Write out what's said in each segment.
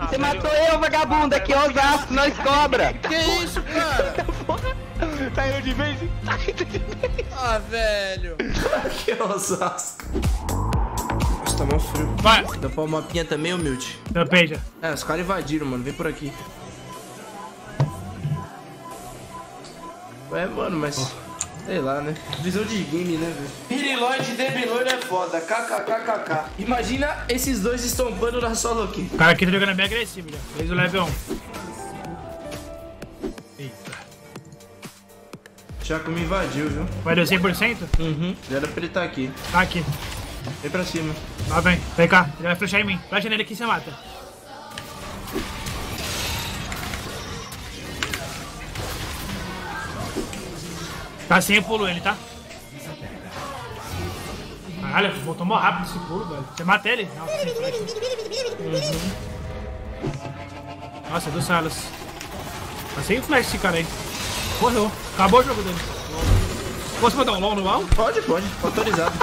Você matou eu, vagabundo, aqui é Osasco, nós cobra. Que isso, cara? tá indo de vez? Tá. Ah, velho. Que Osasco. Nossa, tá mó frio. Vai. Dá pra uma mapinha também, humilde. Tampei já. É, os caras invadiram, mano. Vem por aqui. Ué, mano, mas... Sei lá, né? Visão de game, né, velho? Piriloide e Debiloide é foda. KKKKK. Imagina esses dois estompando na solo aqui. O cara aqui tá jogando bem agressivo já. Fez o level 1. Eita. Chaco me invadiu, viu? Vai deu 100%? Uhum. Já era pra ele estar aqui. Tá aqui. Vem pra cima. Lá vem. Vem cá. Ele vai flechar em mim. Flecha nele aqui e você mata. Tá sem pulo ele, tá? Caralho, voltou mó rápido esse pulo, velho. Você mata ele? Não, sem flecha. Nossa, do Salas. Tá sem flash esse cara aí. Morreu. Acabou o jogo dele. Posso botar um LOL no mal? Pode, pode. Autorizado.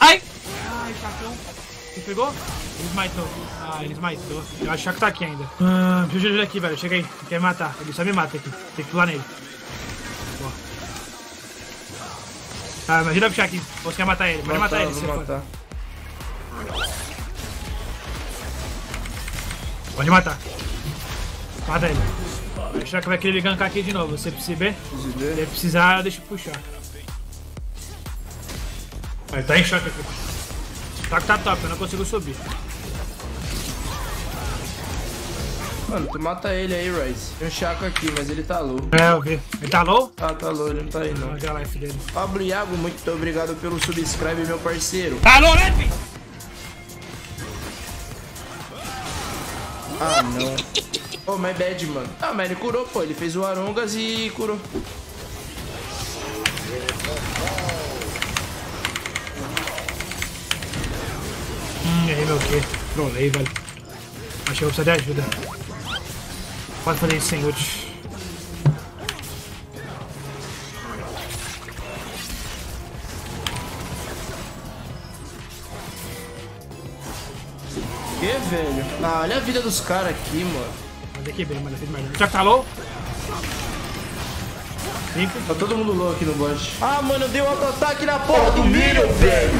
Ai! Ai, chacão. Você pegou? Ele smitou. Ah, ele smitou. Eu acho que tá aqui ainda. Ah, deixa eu ajudar aqui, velho. Chega aí. Ele quer me matar. Ele só me mata aqui. Tem que pular nele. Ah, mas ajuda a puxar aqui. Você quer matar ele. Pode matar ele se matar. Pode matar. Mata ele. O Shrek vai querer gankar aqui de novo. Você precisa ver? Se precisar, deixa eu puxar. Ele tá em choque aqui. Tá que tá top, eu não consigo subir. Mano, tu mata ele aí, Rice. Tem um Chaco aqui, mas ele tá low. É, eu vi. Ele tá low? Ah, tá low, ele não tá aí não. Ver a life dele. Pablo Iago, muito obrigado pelo subscribe, meu parceiro. Tá low, né, filho? Ah, não. Oh, my bad, mano. Ah, mas ele curou, pô. Ele fez o Arongas e curou. Hum, errei meu quê? Trolei, velho. Acho que eu vou precisar de ajuda. Pode fazer isso sem ult. Que, velho? Ah, olha a vida dos caras aqui, mano. Mas aqui bem, mano. Fez merda. Já que tá low? Limpo. Tá todo mundo low aqui no bot. Ah, mano, eu dei um auto-ataque na porra do milho, velho.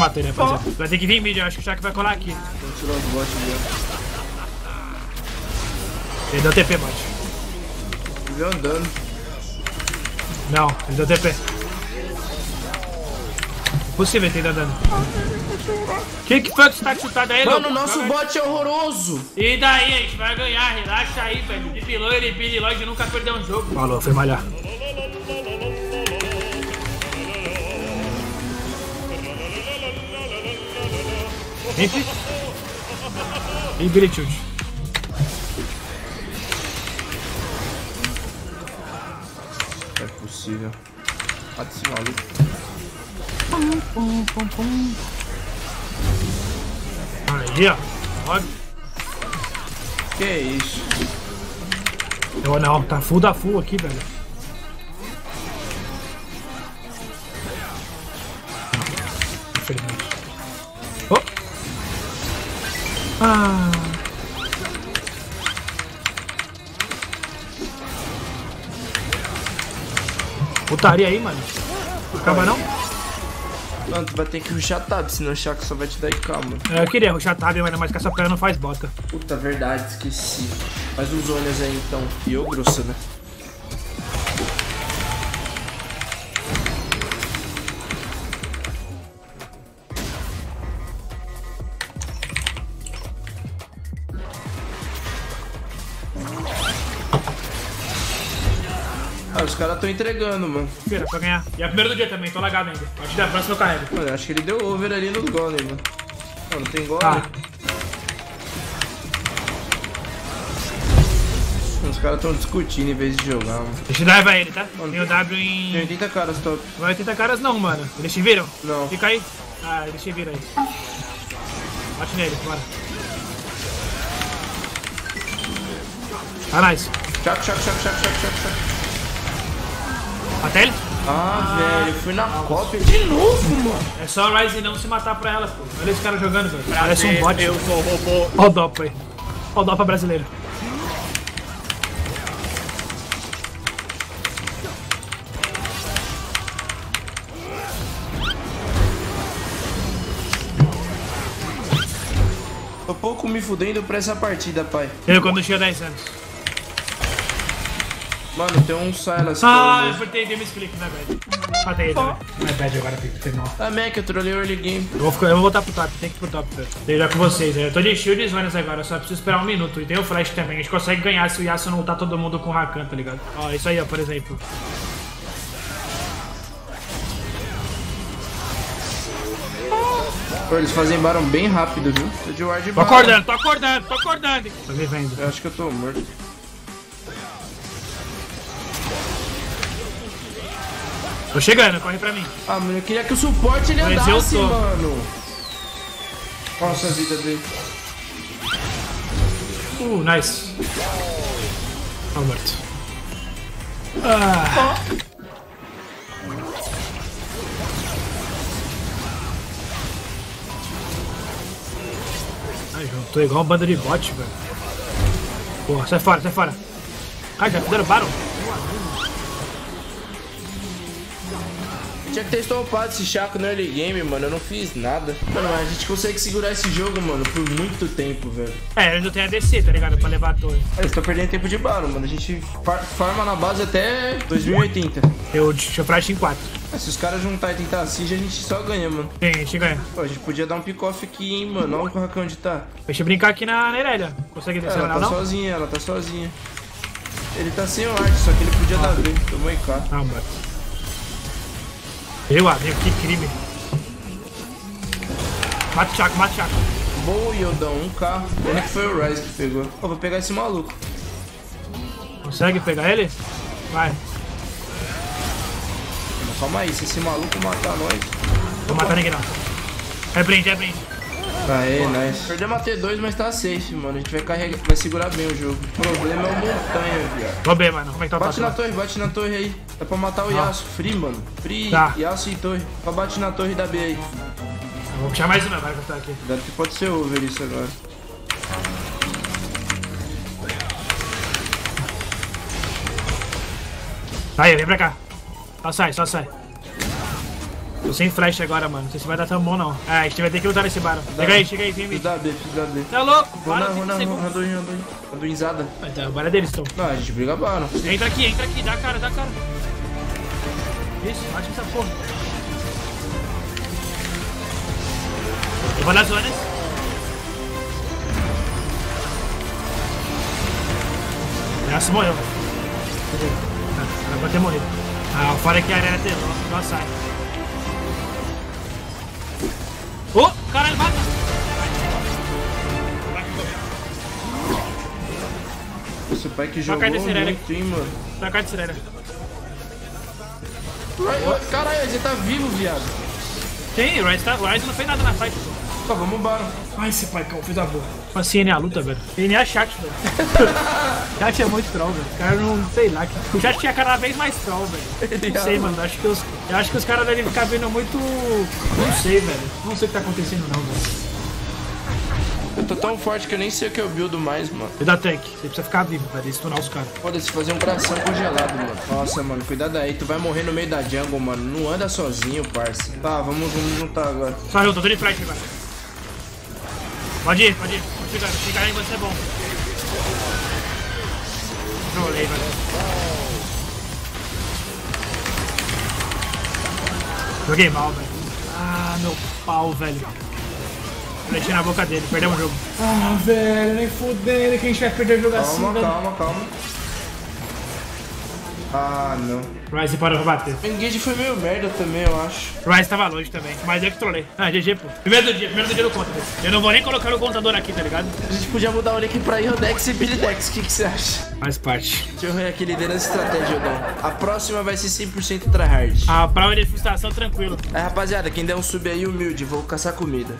Matei, né, rapaziada? Vai ter que vir mid, eu acho que o Shaq vai colar aqui. Vou tirar os bots ali, Ele deu TP, bot. ó. Viu andando. Não, ele deu TP. Impossível ele ter ido andando. Que que foi que você tá chutado aí, Mano, o nosso bot é horroroso. E daí, a gente vai ganhar, relaxa aí, velho. De piloiro e Billy nunca perdeu um jogo. Falou, foi malhar. Vem, E Billy Tilt. Não é possível. Mata esse maluco. Aí, ó. Ó, Que isso? Eu não, tá full da full aqui, velho. Infelizmente. Oh. Ah. Putaria aí, mano. Não Acaba não? Mano, tu vai ter que rushar tab, senão o Chaco só vai te dar IK, mano. É, Eu queria ruxar tab, mas mais que essa perna não faz bota. Puta, verdade, esqueci. Faz uns olhos aí, então. E eu grosso, né? Os caras tão entregando, mano. Vira, pra ganhar. E é a primeira do dia também, tô lagado ainda. A partir da próxima eu carrego. Mano, acho que ele deu over ali no golem, mano. Não, não tem golem. Tá. Os caras tão discutindo em vez de jogar, mano. Deixa eu dar ele, tá? Tem o W Tem em. 80 caras top. Não é 80 caras não, mano. Eles te viram? Não. Fica aí. Ah, eles te viram aí. Bate nele, bora. Tá nice. Chaco, chaco, chaco, chaco, chaco, chaco. Mata ele? Ah, velho, fui na cópia de novo, mano. É só o Ryze não se matar pra ela, pô. Olha esse cara jogando, velho. Parece um bot. Eu sou robô. Ó o Dopo aí. Ó o Dopa brasileiro. Tô pouco me fudendo pra essa partida, pai. Eu quando tinha 10 anos. Mano, tem um Silas. Ah, eu apertei Game Click, né, velho? Matei ele, né? É bad agora, Pico, foi mal. Ah, Mac, eu trolei o early game. Eu vou, ficar- eu vou voltar pro top, tem que ir pro top, velho. Daí já com vocês, né? Eu tô de shield e zonas agora, só preciso esperar um minuto. E tem o flash também, a gente consegue ganhar se o Yasuo não ultar todo mundo com o Rakan, tá ligado? Ó, isso aí, ó, por exemplo. Pô, eles fazem Baron bem rápido, viu? Tô de ward Tô acordando, tô acordando, tô acordando. Tô me vendo. Eu acho que eu tô morto. Tô chegando, corre pra mim. Ah, mano, eu queria que o suporte ele Mas andasse, mano. Nossa, a vida dele. Uh, nice. Tá morto. Ah. Ai, João, tô igual uma banda de bot, velho. Porra, sai fora, sai fora. Ai, já fizeram Baron? Tinha que ter stopado esse Chaco no early game, mano. Eu não fiz nada. Mano, mas a gente consegue segurar esse jogo, mano, por muito tempo, velho. É, eles não tem ADC, tá ligado? Pra levar a torre. Eles estão perdendo tempo de Baron, mano. A gente far- farma na base até 2080. Eu deixa eu flash em 4. Mas se os caras juntar e tentar assim, a gente só ganha, mano. Sim, a gente ganha. Pô, a gente podia dar um pick-off aqui, hein, mano. Olha o Rakan onde tá. Deixa eu brincar aqui na Nerelia. Consegue descer Ela lá, tá não? sozinha, ela tá sozinha. Ele tá sem o arte, só que ele podia dar B. Tomou IK. Ah, mano. Eu, amigo, que crime. Mata o Chaco, mata o Chaco. Boa, Yodão, 1K. Pena que foi o Ryze que pegou. Pô, vou pegar esse maluco. Consegue pegar ele? Vai. Calma aí, se esse maluco matar nós. Vou matar ninguém não. É brinde, é brinde. Aê, nice. Perdemos a T2, mas tá safe, mano. A gente vai carregar, vai segurar bem o jogo. O problema é o montanha, viado. Vou B, mano. Como é que tá o Bate na torre, bate na torre aí. Dá pra matar o Yasuo. Free, mano. Free, Tá. Yasuo e torre. Só bate na torre da B aí. Vou puxar mais uma agora que eu tô aqui. Cuidado que pode ser over isso agora. Aí, vem pra cá. Só sai, só sai. Tô sem flash agora, mano. Não sei se vai dar tão bom, não. É, a gente vai ter que lutar nesse bar. Chega aí, chega aí, vem, vem. da B, fiz da B. Tá louco? Vou na, Para vou 5 na, segundos. randuin, randuin. Randuinzada. Vai, tá, O bar é deles, então. Não, a gente briga Baron. Entra aqui, entra aqui. Dá a cara, dá a cara. Isso, bate essa porra. Eu vou nas zonas. Essa morreu. Ah, Era pra ter morrido. Ah, fora que a arena tem. Ela sai. Ô, oh, caralho, mata! Esse pai que jogou muito, hein, mano. Tá cá de ai, Caralho, você tá vivo, viado. Tem, o Ryze, tá, o Ryze não fez nada na fight. Tá, vamos Baron. Ai, esse pai cão, fez a boa. Assim, a luta, velho. NA é chat, velho. chat é muito troll, velho. O cara não, sei lá. O chat tinha cada vez mais troll, velho. Não sei, mano. Acho que os, eu acho que os caras devem ficar vendo muito. Não sei, velho. Não sei o que tá acontecendo, não, velho. Eu tô tão forte que eu nem sei o que eu buildo mais, mano. Cuida tank. Você precisa ficar vivo, velho. Stunar os caras. Foda-se fazer um coração congelado, mano. Nossa, mano, cuidado aí. Tu vai morrer no meio da jungle, mano. Não anda sozinho, parça. Tá, vamos, vamos juntar agora. Só eu, tô dando flash agora. Pode ir, pode ir. Pode chegar. Chegar aí vai ser bom. Trolei, velho. Joguei mal, velho. Ah, meu pau, velho. Deixei na boca dele, perdemos o jogo. Ah, velho, nem fudendo que a gente vai perder o jogo assim, Calma, velho. calma, calma. Ah, não. Ryze parou pra bater. O engage foi meio merda também, eu acho. Ryze tava longe também, mas eu que trolei. Ah, GG, pô. Primeiro do dia, primeiro do dia do conta. velho. Eu não vou nem colocar o contador aqui, tá ligado? A gente podia mudar o nick pra Iodex e Bilidex. O que que você acha? Faz parte. Deixa eu ver aqui liderança estratégia, Odão. A próxima vai ser 100% tryhard. A prova de frustração, tranquilo. Aí, rapaziada, quem der um sub aí, humilde, vou caçar comida.